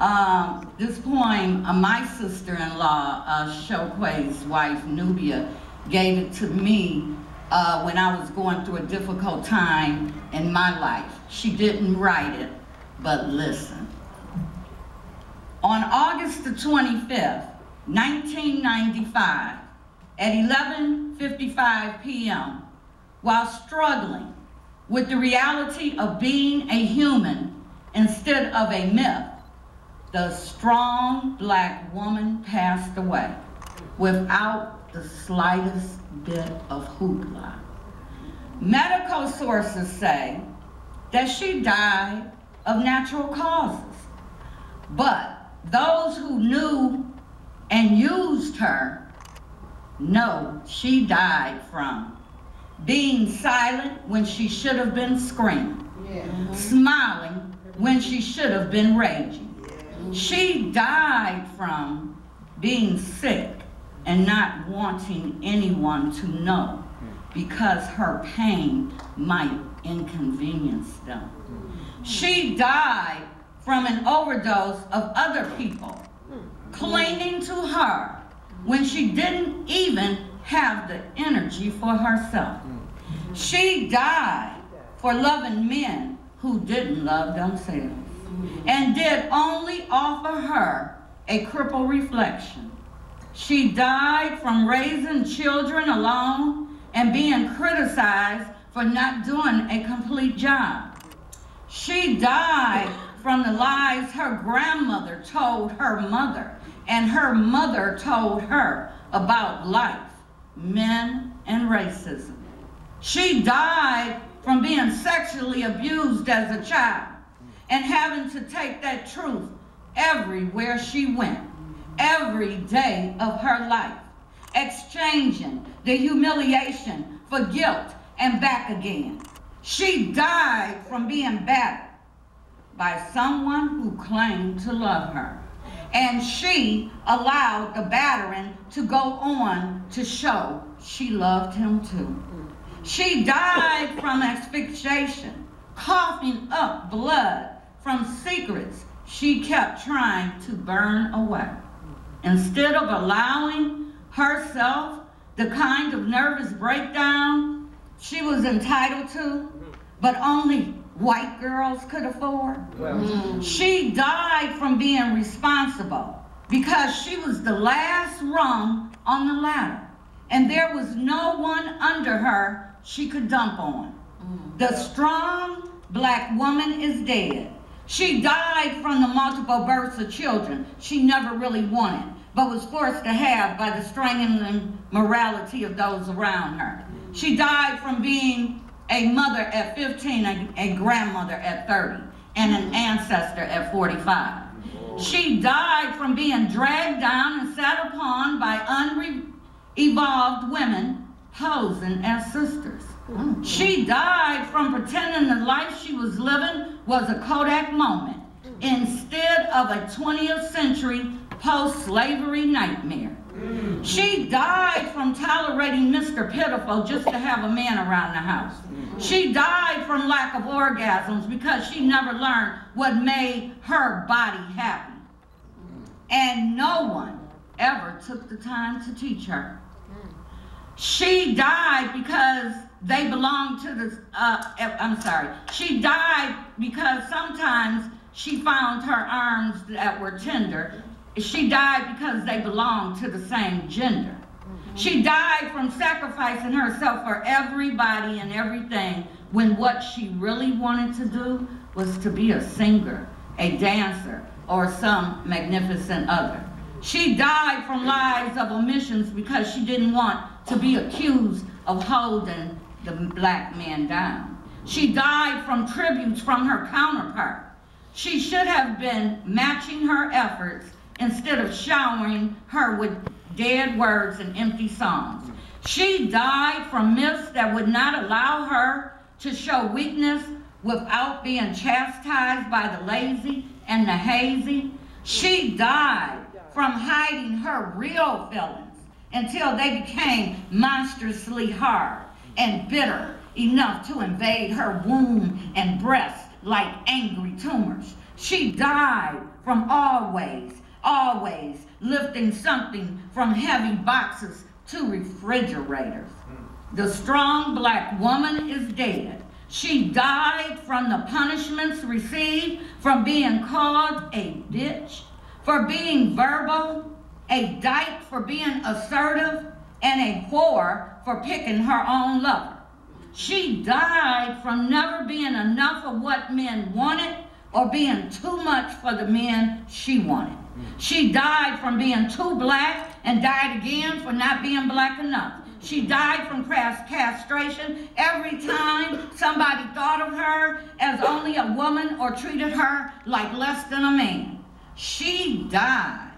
Um, this poem, uh, my sister-in-law, uh, wife, Nubia, gave it to me uh, when I was going through a difficult time in my life. She didn't write it, but listen. On August the 25th, 1995, at 11.55 p.m., while struggling with the reality of being a human instead of a myth, the strong black woman passed away without the slightest bit of hoopla. Medical sources say that she died of natural causes, but those who knew and used her know she died from being silent when she should have been screaming, yeah. smiling when she should have been raging, she died from being sick and not wanting anyone to know because her pain might inconvenience them. She died from an overdose of other people clinging to her when she didn't even have the energy for herself. She died for loving men who didn't love themselves and did only offer her a crippled reflection. She died from raising children alone and being criticized for not doing a complete job. She died from the lies her grandmother told her mother and her mother told her about life, men, and racism. She died from being sexually abused as a child and having to take that truth everywhere she went, every day of her life, exchanging the humiliation for guilt and back again. She died from being battered by someone who claimed to love her. And she allowed the battering to go on to show she loved him too. She died from asphyxiation, coughing up blood from secrets she kept trying to burn away. Instead of allowing herself the kind of nervous breakdown she was entitled to, but only white girls could afford. She died from being responsible because she was the last rung on the ladder. And there was no one under her she could dump on. Mm. The strong black woman is dead. She died from the multiple births of children she never really wanted, but was forced to have by the strangling morality of those around her. She died from being a mother at 15, a, a grandmother at 30, and an ancestor at 45. She died from being dragged down and sat upon by unevolved women posing as sisters. She died from pretending the life she was living was a Kodak moment instead of a 20th century post-slavery nightmare. She died from tolerating Mr. Pitiful just to have a man around the house. She died from lack of orgasms because she never learned what made her body happy. And no one ever took the time to teach her. She died because they belong to the, uh, eh, I'm sorry, she died because sometimes she found her arms that were tender. She died because they belonged to the same gender. She died from sacrificing herself for everybody and everything when what she really wanted to do was to be a singer, a dancer, or some magnificent other. She died from lives of omissions because she didn't want to be accused of holding the black man down. She died from tributes from her counterpart. She should have been matching her efforts instead of showering her with dead words and empty songs. She died from myths that would not allow her to show weakness without being chastised by the lazy and the hazy. She died from hiding her real feelings until they became monstrously hard and bitter enough to invade her womb and breast like angry tumors. She died from always, always lifting something from heavy boxes to refrigerators. Hmm. The strong black woman is dead. She died from the punishments received from being called a bitch, for being verbal, a dyke for being assertive, and a whore for picking her own lover. She died from never being enough of what men wanted or being too much for the men she wanted. She died from being too black and died again for not being black enough. She died from castration every time somebody thought of her as only a woman or treated her like less than a man. She died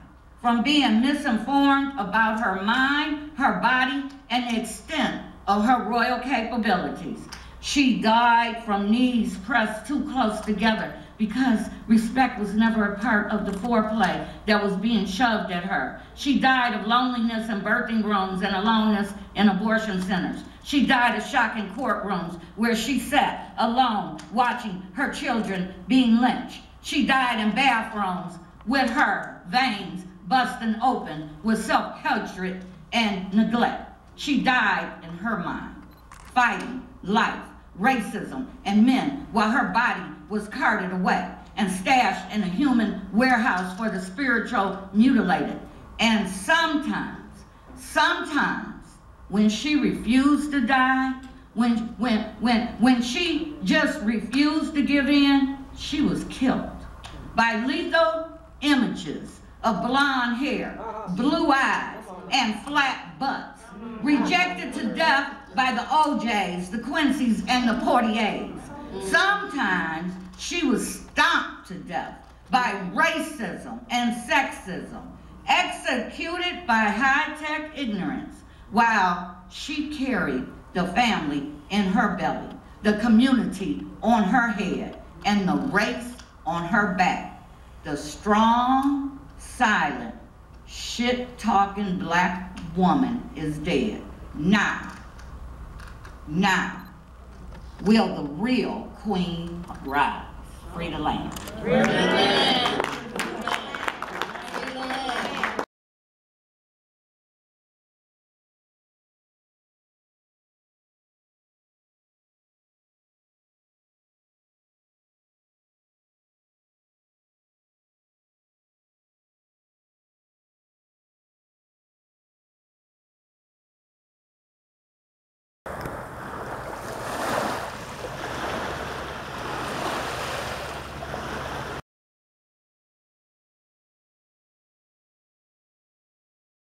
from being misinformed about her mind, her body, and the extent of her royal capabilities. She died from knees pressed too close together because respect was never a part of the foreplay that was being shoved at her. She died of loneliness in birthing rooms and aloneness in abortion centers. She died of shock in courtrooms where she sat alone watching her children being lynched. She died in bathrooms with her veins busting open with self-hatred and neglect. She died in her mind, fighting life, racism, and men while her body was carted away and stashed in a human warehouse for the spiritual mutilated. And sometimes, sometimes, when she refused to die, when, when, when, when she just refused to give in, she was killed by lethal images of blonde hair, blue eyes, and flat butts, rejected to death by the OJs, the Quincy's, and the Poitiers. Sometimes she was stomped to death by racism and sexism, executed by high-tech ignorance, while she carried the family in her belly, the community on her head, and the race on her back. The strong, silent, shit-talking black woman is dead. Now, now, will the real queen rise? Free the land.